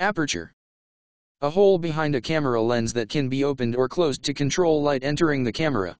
Aperture. A hole behind a camera lens that can be opened or closed to control light entering the camera.